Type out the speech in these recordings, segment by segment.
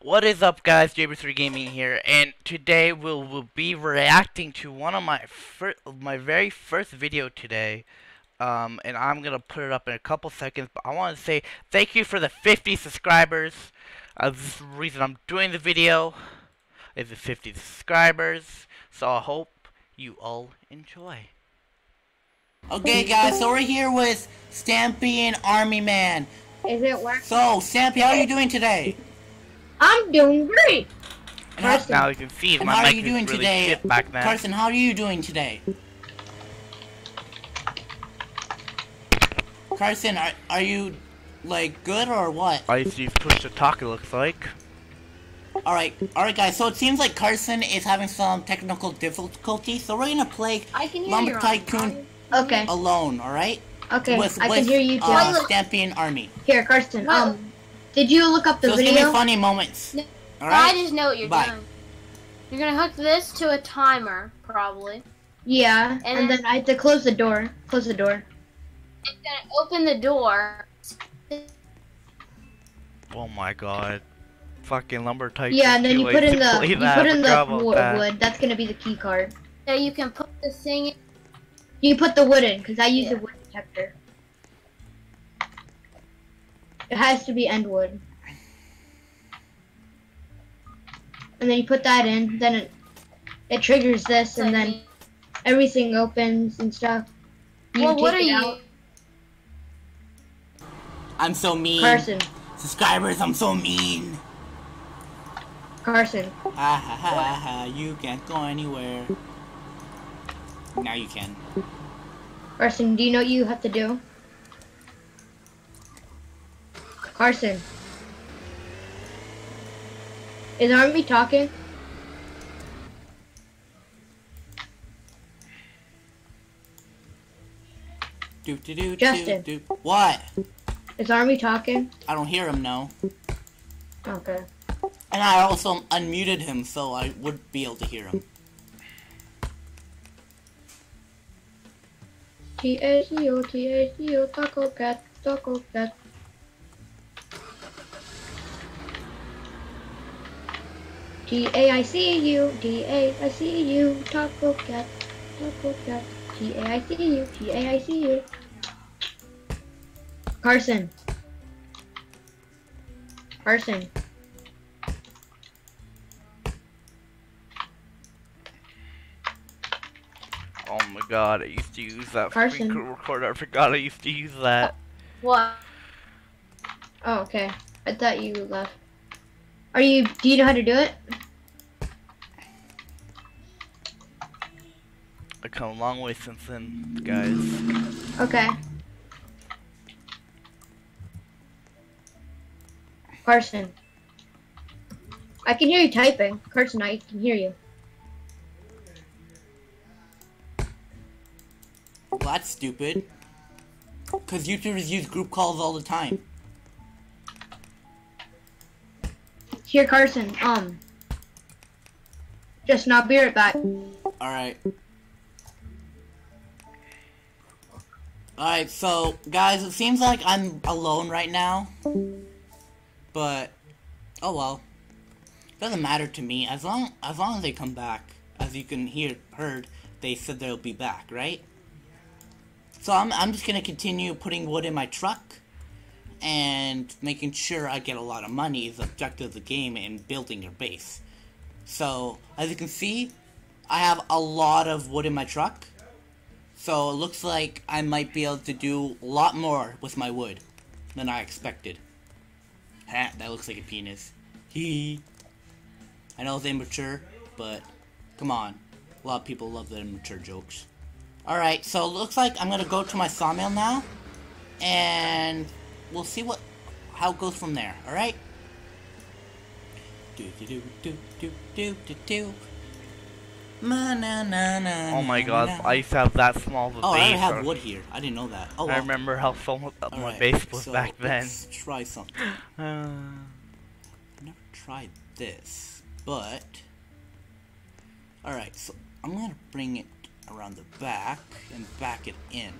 What is up guys, Jaber3 Gaming here, and today we'll, we'll be reacting to one of my fir my very first video today. Um, and I'm gonna put it up in a couple seconds, but I want to say thank you for the 50 subscribers. Uh, this is the reason I'm doing the video, is the 50 subscribers, so I hope you all enjoy. Okay, guys, so we're here with Stampy and Army Man. Is it working? So, Stampy, how are you doing today? I'm doing great. And Carson. Now you can see and my how are you doing really today? shit back then. Carson, how are you doing today? Carson, are, are you, like, good or what? I used to use push to talk, it looks like. Alright, alright guys, so it seems like Carson is having some technical difficulties, so we're gonna play I can hear Lumber. Tycoon Okay. alone, alright? Okay. With, I with, can hear you too. Uh, Stampy and Army. Here, Carson. Well- Um, did you look up the So it's gonna be video? funny moments. No. I just know what you're Bye. doing. You're gonna hook this to a timer, probably. Yeah. And And, then- then I have to close the door. Close the door. It's gonna open the door. Oh my god. Fucking lumber tycoon. Yeah, and then you put in the you that, put in the forgot about wo- that. wood. That's gonna be the key card. So you can put the thing in. You put the wood in because I use Yeah. a wood detector. It has to be end wood. And then you put that in, then it it triggers this, and then everything opens and stuff. You Well, what are you? out. I'm so mean. Carson? Subscribers, I'm so mean. Carson. Ha ha ha ha, you can't go anywhere. Now you can. Carson, do you know what you have to do? Carson. Is Army talking? Do do do Justin. do do. What? Is Army talking? I don't hear him now. Okay. And I also unmuted him so I would be able to hear him. T A C O T A C O Taco Cat Taco Cat. T A I C U T A I C U Taco Cat Taco Cat T A I C U T A I C U. Carson. Carson. Oh my god, I used to use that Carson. screen recorder. I forgot I used to use that. What? Oh, okay. I thought you left. Are you? Do you know how to do it? I come a long way since then, guys. Okay. Carson. I can hear you typing. Carson, I can hear you. Well, that's stupid. Because YouTubers use group calls all the time. Here, Carson. Um. Just not be right back. Alright. Alright, so, guys, it seems like I'm alone right now. But, oh well. Doesn't matter to me, as long as long as they come back. As you can hear, heard, they said they'll be back, right? So I'm, I'm just gonna continue putting wood in my truck. And making sure I get a lot of money is the objective of the game and building your base. So, as you can see, I have a lot of wood in my truck. So it looks like I might be able to do a lot more with my wood than I expected. Ha, that looks like a penis. Hee. I know it's immature, but come on. A lot of people love the immature jokes. Alright, so it looks like I'm gonna go to my sawmill now. And we'll see what how it goes from there, alright? Do do do do do do do do. Ma, na, na, na, Oh my god. I used to have that small of a Oh, I base. have wood here. I didn't know that. Oh, well. I remember how small my base was so back then. Let's try something. Uh, I've never tried this, but alright. So I'm gonna bring it around the back and back it in.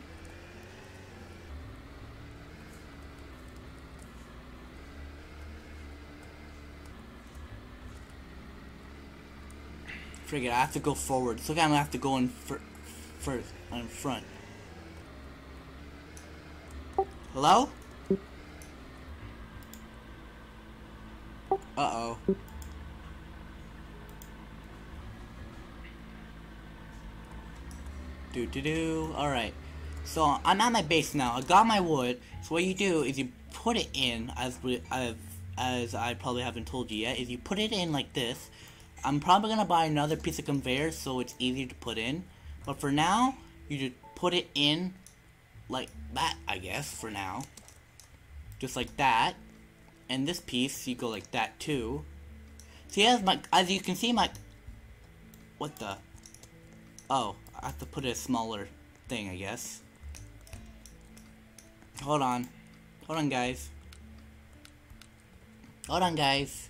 Frig it, I have to go forward. So I'm gonna have to go in fir first, in front. Hello? Uh-oh. Do do do. Alright. So I'm at my base now. I got my wood. So what you do is you put it in, as we, as, as I probably haven't told you yet, is you put it in like this. I'm probably gonna buy another piece of conveyor so it's easier to put in. But for now, you just put it in like that, I guess, for now. Just like that. And this piece, you go like that too. See, as my, as you can see, my, what the? Oh, I have to put a smaller thing, I guess. Hold on. Hold on, guys. Hold on, guys.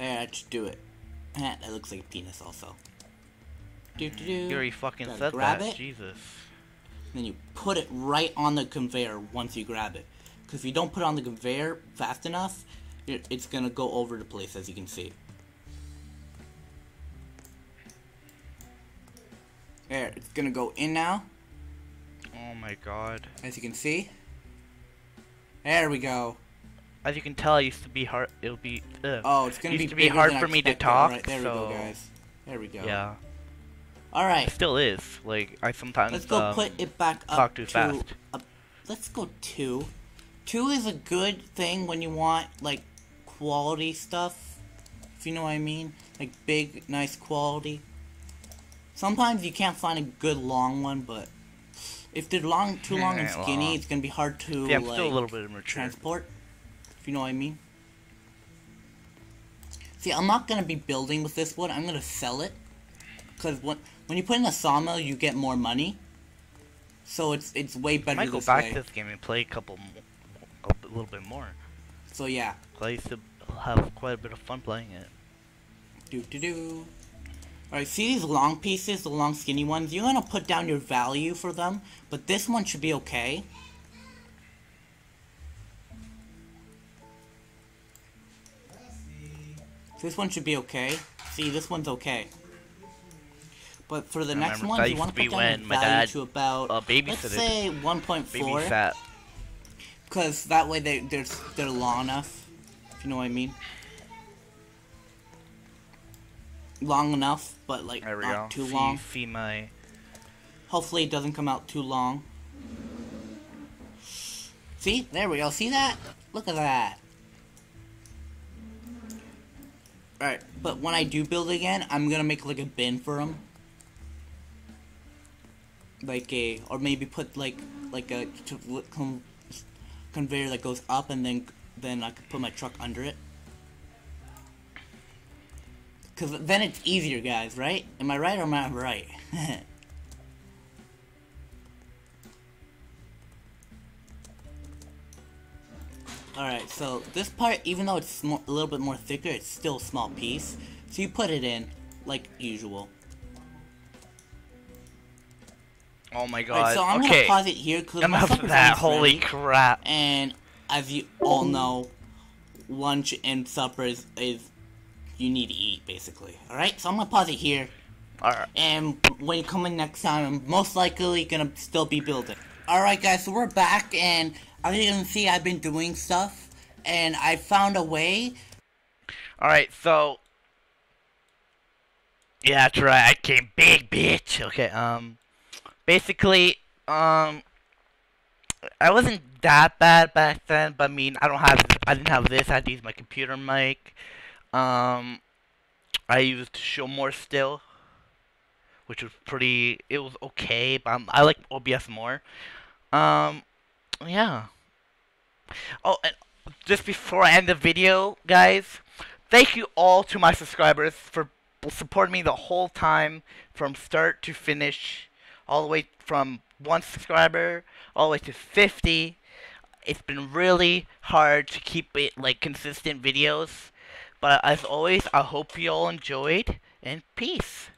I just do it. That looks like a penis also. Do do do. You already fucking Gotta said grab that. it. Jesus. Then you put it right on the conveyor once you grab it. Because if you don't put it on the conveyor fast enough, it's gonna go over the place as you can see. There, it's gonna go in now, Oh my god. as you can see. There we go. As you can tell, it used to be hard. It'll be. Ugh. Oh, it's gonna Used be to be hard for me to talk, Alright, there we go, so- guys. There we go. Yeah. All right. It still is. Like I sometimes. Let's go um, put it back up talk too to. fast. Let's go two. Two is a good thing when you want like quality stuff. If you know what I mean, like big, nice quality. Sometimes you can't find a good long one, but if they're long, too long and skinny, it's gonna be hard to Yeah, like still a little bit immature. transport. You know what I mean. See, I'm not gonna be building with this one. I'm gonna sell it, cause when when you put in a sawmill, you get more money. So it's it's way I better might go back way. to this game and play a couple, a little bit more. So yeah, I used to have quite a bit of fun playing it. do do do. Alright, see these long pieces, the long skinny ones? You're gonna put down your value for them, but this one should be okay. This one should be okay. See, this one's okay. But for the I next one, you want to put down your value to about, uh, let's say 1.4. Because that way they, they're, they're long enough. If you know what I mean. Long enough, but like There we not go. too see, long. See my. Hopefully it doesn't come out too long. See? There we go. See that? Look at that. Alright, but when I do build again, I'm gonna make like a bin for them. Like a, or maybe put like, like a con- conveyor that goes up and then, then I could put my truck under it. Cause then it's easier, guys, right? Am I right or am I right? Alright, so this part, even though it's sm- a little bit more thicker, it's still a small piece. So you put it in, like usual. Oh my god. so I'm okay. gonna pause it here because Enough of that. Holy ready. crap. And as you all know, lunch and supper is, is you need to eat basically. Alright, so I'm gonna pause it here. Alright. And when you come in next time, I'm most likely gonna still be building. Alright guys, so we're back and as you can see I've been doing stuff and I found a way Alright, so. Yeah, that's right. I came big, bitch. Okay, um. Basically, um. I wasn't that bad back then, but I mean, I don't have. I didn't have this. I had to use my computer mic. Um. I used ShowMore still. Which was pretty. It was okay, but um, I like OBS more. Um. Yeah. Oh, and just before I end the video, guys, thank you all to my subscribers for supporting me the whole time from start to finish, all the way from one subscriber all the way to 50. It's been really hard to keep it like consistent videos, but as always, I hope you all enjoyed, and peace.